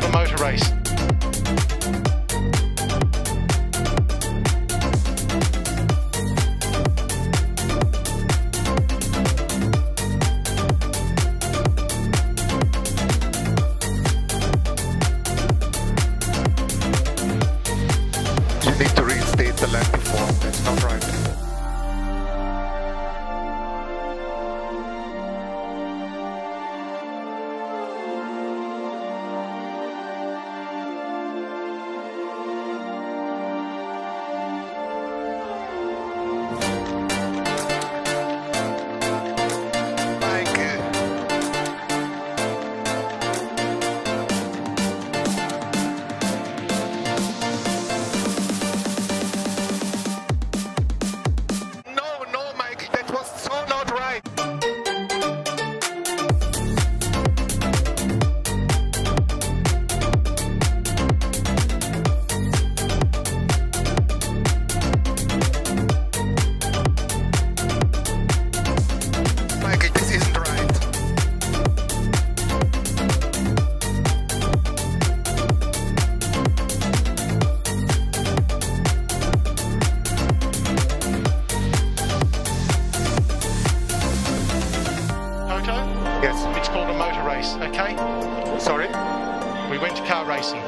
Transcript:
the motor race. You need to the landing. race, okay? Sorry. We went to car racing.